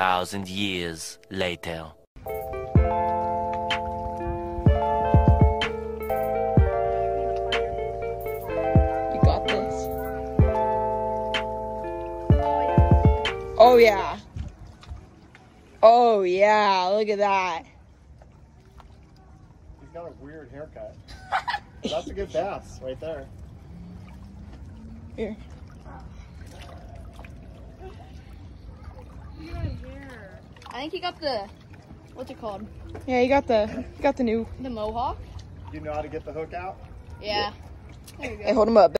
2,000 years later. You got this. Oh yeah. Oh yeah, look at that. He's got a weird haircut. That's a good bass right there. Here. I think he got the, what's it called? Yeah, he got the you got the new. The mohawk? You know how to get the hook out? Yeah. There you go. Hey, hold him up.